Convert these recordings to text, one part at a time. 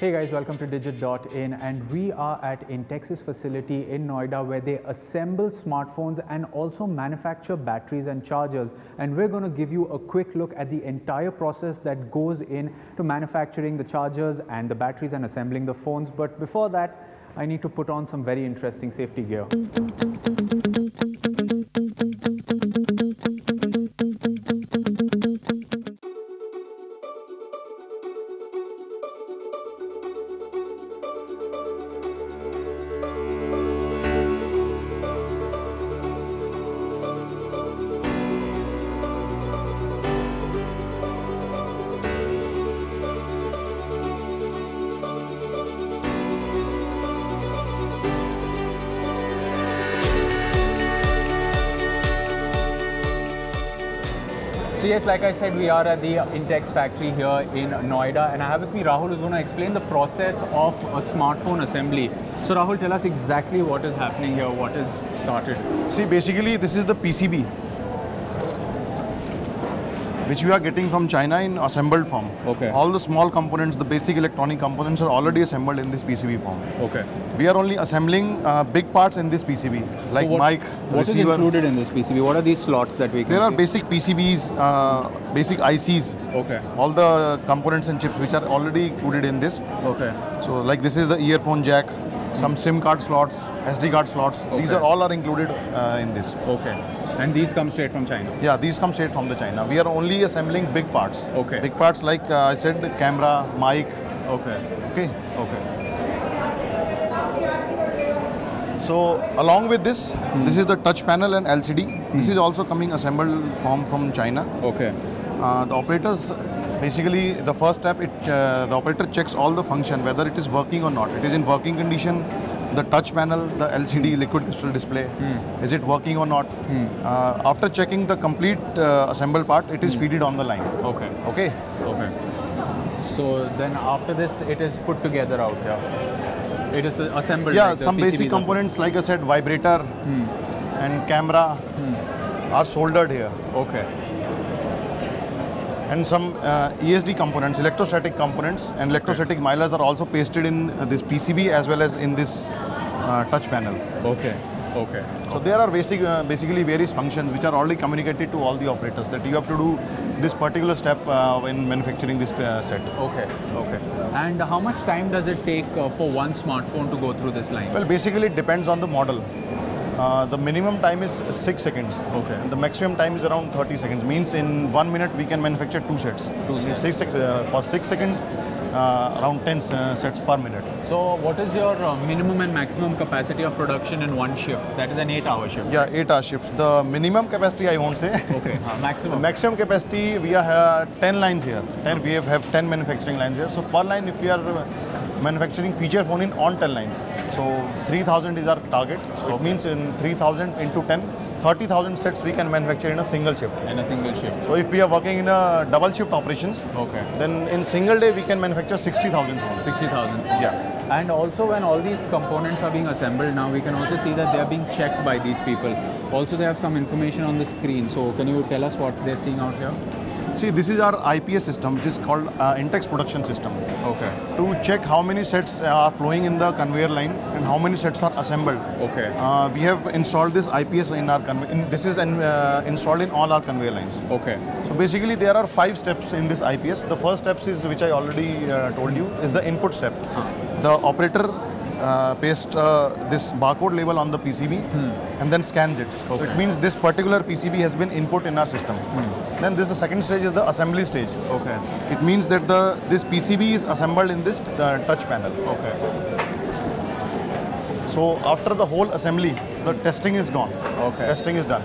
Hey guys, welcome to Digit.in and we are at Intex's facility in Noida where they assemble smartphones and also manufacture batteries and chargers. And we're going to give you a quick look at the entire process that goes in to manufacturing the chargers and the batteries and assembling the phones. But before that, I need to put on some very interesting safety gear. Yes, like I said, we are at the Intex factory here in Noida and I have with me Rahul who's going to explain the process of a smartphone assembly. So Rahul, tell us exactly what is happening here, what is started. See, basically, this is the PCB, which we are getting from China in assembled form. Okay. All the small components, the basic electronic components are already assembled in this PCB form. Okay. We are only assembling uh, big parts in this PCB, like so what, mic, what is receiver. included in this PCB? What are these slots that we can there are see? basic PCBs, uh, basic ICs, Okay. all the components and chips which are already included in this. Okay. So, like this is the earphone jack, some SIM card slots, SD card slots. Okay. These are all are included uh, in this. Okay. And these come straight from China. Yeah, these come straight from the China. We are only assembling big parts. Okay. Big parts like uh, I said, the camera, mic. Okay. Okay. Okay. So along with this, Hmm. this is the touch panel and LCD. This is also coming assembled from from China. Okay. Uh, the operators, basically, the first step, it uh, the operator checks all the function whether it is working or not. It is in working condition. The touch panel, the LCD liquid crystal display, hmm. is it working or not? Hmm. Uh, after checking the complete uh, assembled part, it is hmm. feeded on the line. Okay. Okay. Okay. So then after this, it is put together out here. It is assembled. Yeah, like some PCBs basic components, like I said, vibrator and camera are soldered here. Okay. And some uh, ESD components, electrostatic components, and electrostatic Mylars are also pasted in uh, this PCB as well as in this uh, touch panel. Okay. Okay. So there are basic, uh, basically various functions which are already communicated to all the operators that you have to do this particular step uh, when manufacturing this uh, set. Okay. Okay. And how much time does it take uh, for one smartphone to go through this line? Well, basically it depends on the model. Uh, the minimum time is 6 seconds. Okay. And the maximum time is around 30 seconds. Means in 1 minute we can manufacture 2 sets. Two sets. Six, sec- uh, for 6 seconds, uh, around 10 uh, sets per minute. So what is your uh, minimum and maximum capacity of production in one shift? That is an eight-hour shift. Yeah, 8 hour shifts. The minimum capacity I won't say. Okay. Uh, The maximum. maximum capacity we have uh, 10 lines here. 10 we have, have 10 manufacturing lines here. So per line if we are uh, manufacturing feature phone in on 10 lines. So 3000 is our target. So it means in 3000 into 10, 30,000 sets we can manufacture in a single shift. in a single shift. So if we are working in a double shift operations, Okay. then in single day we can manufacture 60,000 phones. 60,000. Yeah. And also when all these components are being assembled now, we can also see that they are being checked by these people. Also they have some information on the screen. So can you tell us what they're seeing out here? See, this is our IPS system, which is called uh, Intex Production System. Okay. To check how many sets are flowing in the conveyor line and how many sets are assembled. Okay. Uh, we have installed this IPS in our conveyor. this is uh, installed in all our conveyor lines. Okay. So basically there are five steps in this IPS. The first steps is which I already uh, told you is the input step. The operator uh, pastes uh, this barcode label on the PCB and then scans it. So it means this particular PCB has been input in our system. Then this the second stage is the assembly stage. Okay. It means that the this PCB is assembled in this uh, touch panel. Okay. So after the whole assembly, the testing is gone. Okay. Testing is done.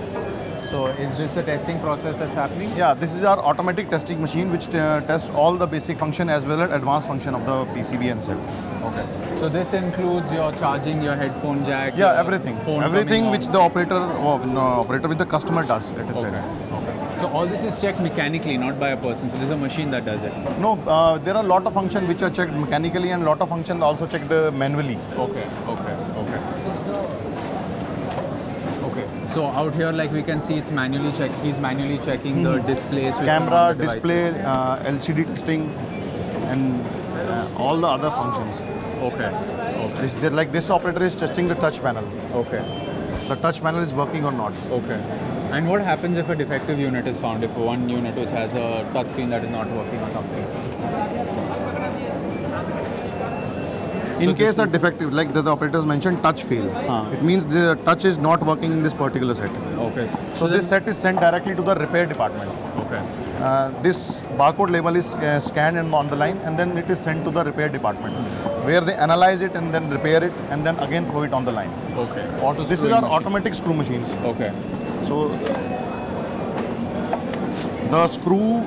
So is this a testing process that's happening? Yeah, this is our automatic testing machine which uh, tests all the basic function as well as advanced function of the PCB and set. Okay. So this includes your charging your headphone jack. Yeah, everything. phone Everything which the operator, oh, no, operator with the customer does. Let us Okay. say. okay. So all this is checked mechanically, not by a person. So there's a machine that does it. No, uh, there are a lot of functions which are checked mechanically and lot of functions also checked uh, manually. Okay, okay, okay. Okay. So out here, like we can see, it's manually check. He's manually checking the display, switching on Camera, the display, uh, LCD testing, and uh, all the other functions. Okay. Okay. This, like this operator is testing the touch panel. Okay. The touch panel is working or not. Okay. And what happens if a defective unit is found? If one unit which has a touch screen that is not working or something? In So case a defective, like the, the operators mentioned, touch fail. Huh. It means the touch is not working in this particular set. Okay. So this set is sent directly to the repair department. Okay. Uh, this barcode label is uh, scanned and on the line and then it is sent to the repair department where they analyze it and then repair it and then again throw it on the line. Okay. Auto This is our machine. automatic screw machines. Okay. So the screw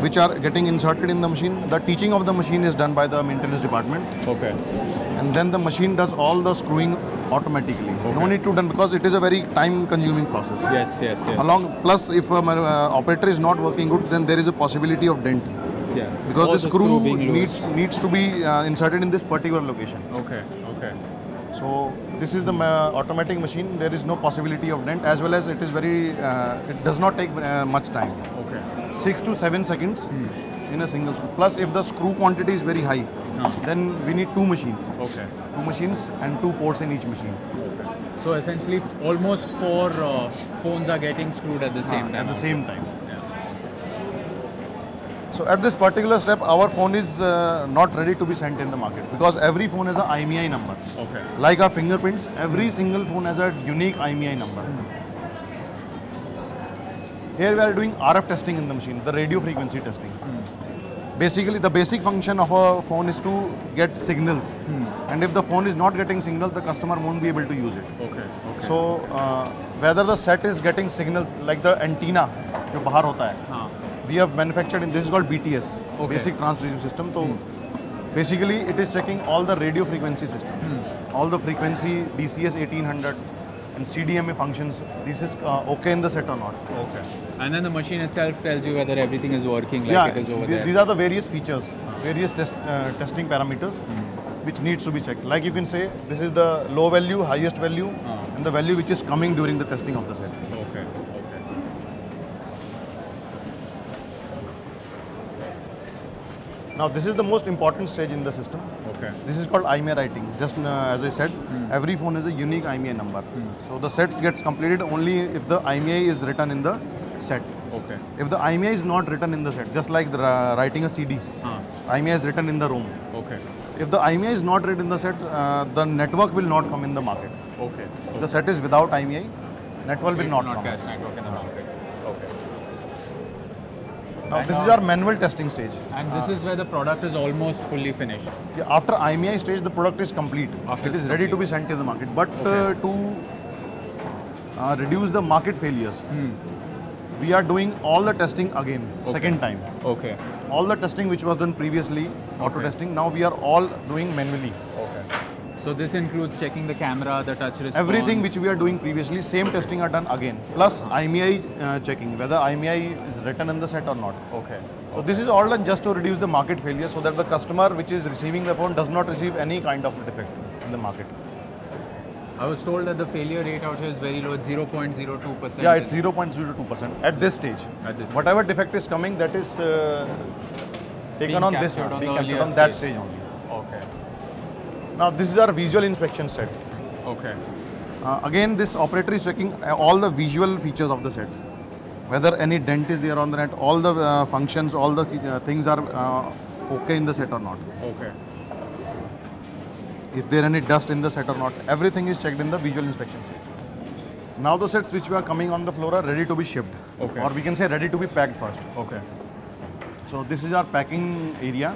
which are getting inserted in the machine, the teaching of the machine is done by the maintenance department Okay. and then the machine does all the screwing automatically. No need to done because it is a very time consuming process. Yes. Yes. Yes. Along plus if a uh, operator is not working good then there is a possibility of dent yeah. because the Also screw, being loose. needs needs to be uh, inserted in this particular location. Okay. Okay. So this is the ma- automatic machine. There is no possibility of dent as well as it is very. Uh, it does not take uh, much time. Okay. Six to seven seconds in a single screw. Plus, if the screw quantity is very high, Huh. then we need two machines. Okay. Two machines and two ports in each machine. Okay. So essentially, almost four uh, phones are getting screwed at the same time. At the same time. Yeah. So at this particular step, our phone is uh, not ready to be sent in the market because every phone has a IMEI number. Okay. Like our fingerprints, every single phone has a unique IMEI number. Here we are doing RF testing in the machine, the radio frequency testing. Mm. Basically, the basic function of a phone is to get signals. Mm. And if the phone is not getting signals, the customer won't be able to use it. Okay. Okay. So, uh, whether the set is getting signals, like the antenna, जो बाहर होता है, हाँ. we have manufactured in this is called BTS, Okay. basic transducer system. So basically it is checking all the radio frequency system, all the frequency DCS 1800 and CDMA functions. This is uh, okay in the set or not. Okay. And then the machine itself tells you whether everything is working like yeah, it is over th- there. these are the various features, various test, uh, testing parameters which needs to be checked. Like you can say this is the low value, highest value, Ah. and the value which is coming during the testing of the set. Okay. Okay. Now this is the most important stage in the system. Okay. This is called IMEI writing. Just uh, as I said, every phone has a unique IMEI number. So the sets gets completed only if the IMEI is written in the set. Okay. If the IMEI is not written in the set, just like the, uh, writing a CD, Huh. IMEI is written in the ROM. Okay. If the IMEI is not written in the set, uh, the network will not come in the market. Okay. If the set is without IMEI, network will not not come. network in the market. Okay. Now And this is our manual testing stage. And this is where the product is almost fully finished. Yeah, after IMEI stage, the product is complete. After it is ready to be sent to the market. But Okay. uh, to uh, reduce the market failures, we are doing all the testing again, second time. Okay. All the testing which was done previously, auto Okay. testing, now we are all doing manually. Okay. So this includes checking the camera, the touch response. Everything which we are doing previously, same testing are done again. Plus IMEI uh, checking, whether IMEI is written in the set or not. Okay. So this is all done just to reduce the market failure so that the customer which is receiving the phone does not receive any kind of defect in the market. I was told that the failure rate out here is very low, 0.02%. Yeah, it's 0.02% at this stage. At this Whatever defect is coming, that is uh, taken on this on being captured on that stage. stage only. Now this is our visual inspection set. Okay. Uh, again, this operator is checking uh, all the visual features of the set. Whether any dent is there on the net, all the uh, functions, all the uh, things are uh, okay in the set or not. Okay. If there any dust in the set or not, everything is checked in the visual inspection set. Now the sets which were coming on the floor are ready to be shipped. Okay. Or we can say ready to be packed first. Okay. So this is our packing area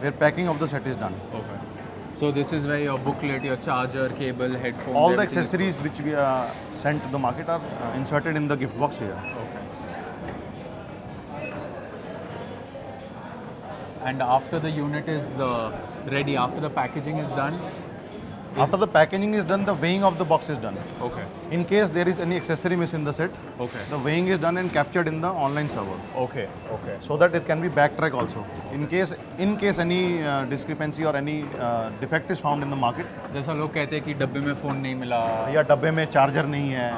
where packing of the set is done. Okay. So this is where your booklet, your charger, cable, headphones. All the accessories which we uh, sent to the market are uh, inserted in the gift box here. Okay. And after the unit is uh, ready, after the packaging is done. After the packaging is done, the weighing of the box is done. Okay. In case there is any accessory miss in the set, Okay. the weighing is done and captured in the online server Okay. Okay. so that it can be backtrack also. In case in case any uh, discrepancy or any uh, defect is found in the market, जैसा लोग कहते हैं कि डब्बे में phone नहीं मिला या डब्बे में चार्जर नहीं है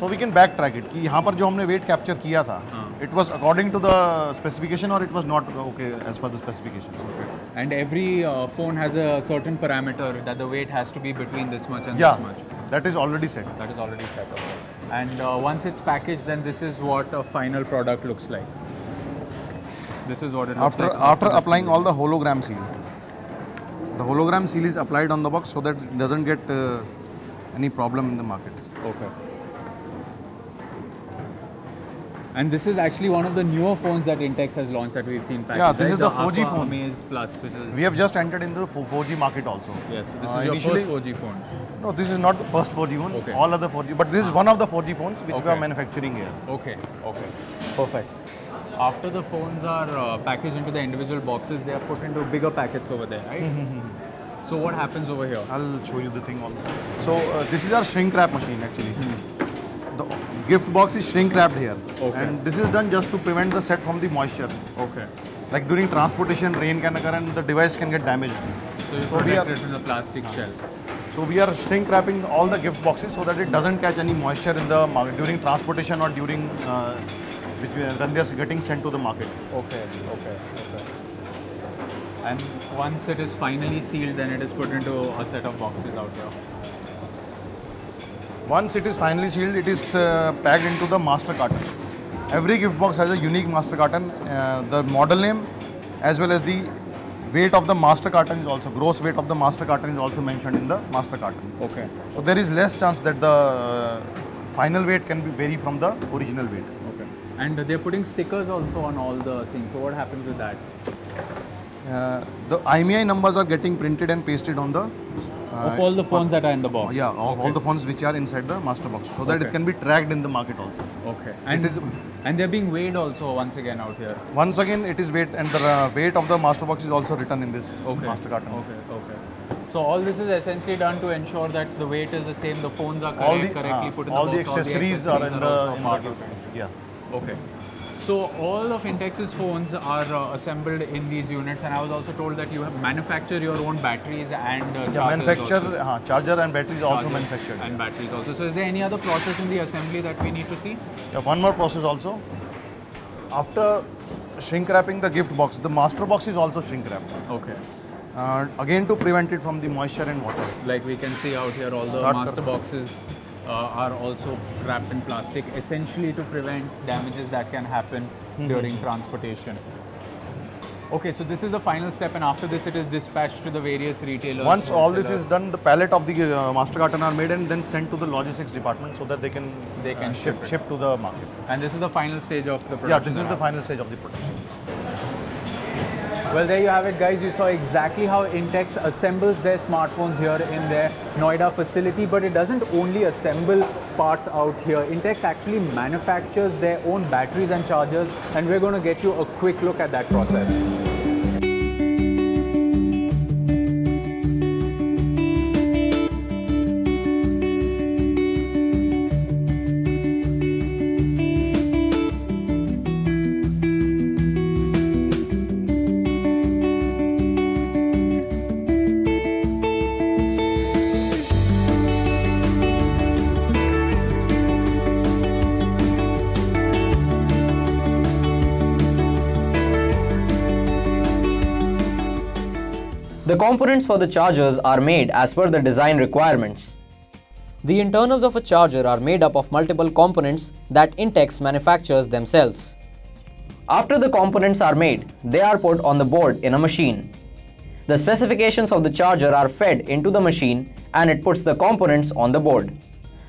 so we can backtrack it कि यहाँ पर जो हमने वेट कैप्चर किया था it was according to the specification or it was not okay as per the specification. Okay. And every uh, phone has a certain parameter that the weight has to be between this much and Yeah, this much. that is already set. That is already set Okay. And uh, once it's packaged, then this is what a final product looks like. This is what it looks After like after applying all the hologram seal, the hologram seal is applied on the box so that it doesn't get uh, any problem in the market. Okay. And this is actually one of the newer phones that Intex has launched that we've seen packaged. Yeah, this right? is the 4G Aqua phone. Amaze Plus, which is We have just entered in the 4G market also. yes. This Uh, is your initially- first 4G phone. No, this is not the first 4G phone. Okay. All other 4G, but this is one of the 4G phones which we are manufacturing here. Okay. Okay. Perfect. After the phones are uh, packaged into the individual boxes, they are put into bigger packets over there, right? so what happens over here? I'll show you the thing also. So uh, this is our shrink wrap machine actually. The gift box is shrink wrapped here, Okay. and this is done just to prevent the set from the moisture. Okay. Like during transportation, rain can occur and the device can get damaged. So you So we are- in the plastic shell. So we are shrink wrapping all the gift boxes so that it doesn't catch any moisture in the during transportation or during uh, which we, when they are getting sent to the market. Okay, okay, okay. And once it is finally sealed, then it is put into a set of boxes out here. Once it is finally sealed, it is uh, packed into the master carton. Every gift box has a unique master carton. Uh, the model name as well as the weight of the master carton is also, gross weight of the master carton is also mentioned in the master carton. Okay. So there is less chance that the uh, final weight can be vary from the original weight. Okay. And they're putting stickers also on all the things. So what happens with that? Uh, the IMEI numbers are getting printed and pasted on the of all the phones that are in the box. yeah, of all the phones which are inside the master box, so that Okay. it can be tracked in the market also. Okay. And and they're being weighed also once again out here. Once again, it is weight, and the uh, weight of the master box is also written in this Okay. master carton. Okay. Okay. So all this is essentially done to ensure that the weight is the same, the phones are correct, the correctly uh, put in all the the box, accessories are in the, also in the it. yeah. Okay. So all of Intex's phones are uh, assembled in these units, and I was also told that you have manufacture your own batteries and uh, chargers manufacture uh, charger and batteries also manufactured. and batteries also. So is there any other process in the assembly that we need to see? Yeah, one more process also. After shrink wrapping the gift box, the master box is also shrink wrapped. Okay. Uh, again to prevent it from the moisture and water. Like we can see out here, all the Start master boxes are also wrapped in plastic, essentially to prevent damages that can happen Mm-hmm. during transportation. Okay, so this is the final step, and after this, it is dispatched to the various retailers. Once all this is done, the pallet of the uh, master carton are made and then sent to the logistics department so that they can, They can uh, ship ship ship to the market. and this is the final stage of the production. Yeah, this is the final stage of the production. Well, there you have it, guys. You saw exactly how Intex assembles their smartphones here in their Noida facility, but it doesn't only assemble parts out here. Intex actually manufactures their own batteries and chargers, and we're going to get you a quick look at that process. The components for the chargers are made as per the design requirements. The internals of a charger are made up of multiple components that Intex manufactures themselves. After the components are made, they are put on the board in a machine. The specifications of the charger are fed into the machine and it puts the components on the board.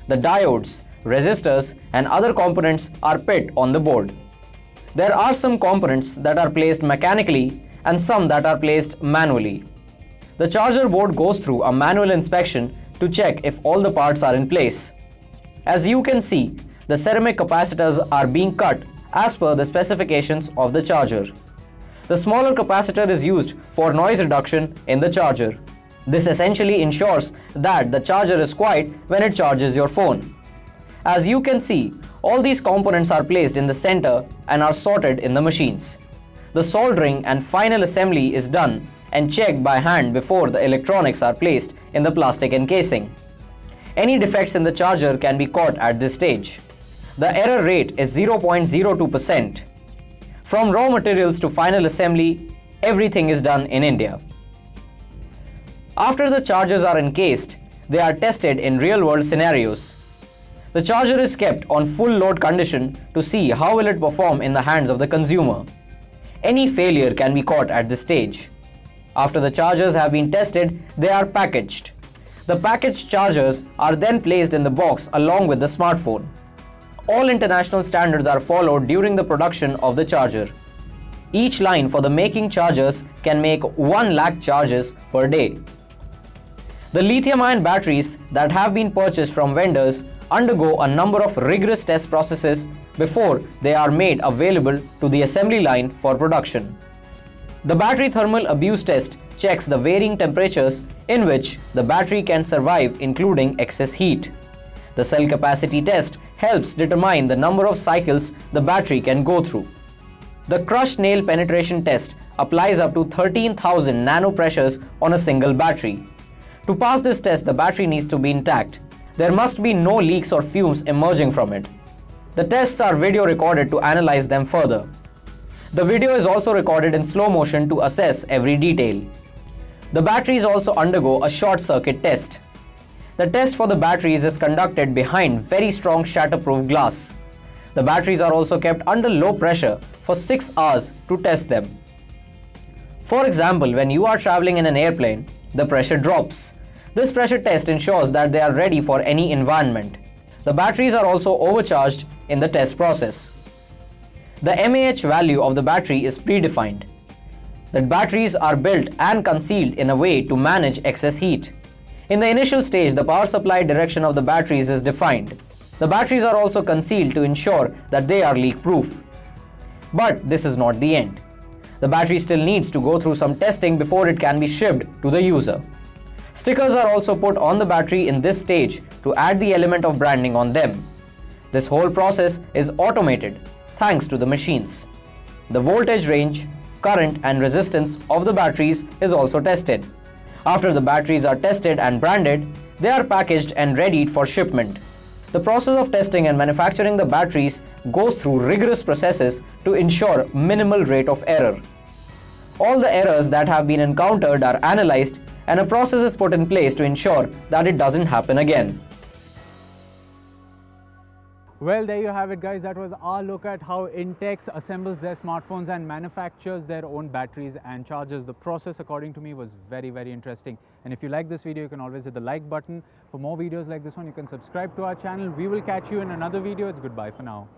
The diodes, resistors and other components are put on the board. There are some components that are placed mechanically and some that are placed manually. The charger board goes through a manual inspection to check if all the parts are in place. As you can see, the ceramic capacitors are being cut as per the specifications of the charger. The smaller capacitor is used for noise reduction in the charger. This essentially ensures that the charger is quiet when it charges your phone. As you can see, all these components are placed in the center and are sorted in the machines. The soldering and final assembly is done and checked by hand before the electronics are placed in the plastic encasing. Any defects in the charger can be caught at this stage. the error rate is 0.02%. From raw materials to final assembly, everything is done in India. After the chargers are encased, they are tested in real-world scenarios. The charger is kept on full load condition to see how will it perform in the hands of the consumer. Any failure can be caught at this stage. After the chargers have been tested, they are packaged. The packaged chargers are then placed in the box along with the smartphone. All international standards are followed during the production of the charger. Each line for the making chargers can make 1 lakh charges per day. The lithium-ion batteries that have been purchased from vendors undergo a number of rigorous test processes before they are made available to the assembly line for production. The battery thermal abuse test checks the varying temperatures in which the battery can survive including excess heat. The cell capacity test helps determine the number of cycles the battery can go through. The crushed nail penetration test applies up to 13,000 nanopressures on a single battery. To pass this test, the battery needs to be intact. There must be no leaks or fumes emerging from it. The tests are video recorded to analyze them further. The video is also recorded in slow motion to assess every detail. The batteries also undergo a short circuit test. The test for the batteries is conducted behind very strong shatterproof glass. The batteries are also kept under low pressure for 6 hours to test them. For example, when you are traveling in an airplane, the pressure drops. This pressure test ensures that they are ready for any environment. The batteries are also overcharged in the test process. The mAh value of the battery is predefined. The batteries are built and concealed in a way to manage excess heat. In the initial stage, the power supply direction of the batteries is defined. The batteries are also concealed to ensure that they are leak proof. But this is not the end. The battery still needs to go through some testing before it can be shipped to the user. Stickers are also put on the battery in this stage to add the element of branding on them. This whole process is automated thanks to the machines. The voltage range, current and resistance of the batteries is also tested. After the batteries are tested and branded, they are packaged and readied for shipment. The process of testing and manufacturing the batteries goes through rigorous processes to ensure minimal rate of error. All the errors that have been encountered are analyzed and a process is put in place to ensure that it doesn't happen again. Well, there you have it, guys. That was our look at how Intex assembles their smartphones and manufactures their own batteries and chargers. The process, according to me, was very, very interesting. And if you like this video, you can always hit the like button. For more videos like this one, you can subscribe to our channel. We will catch you in another video. It's goodbye for now.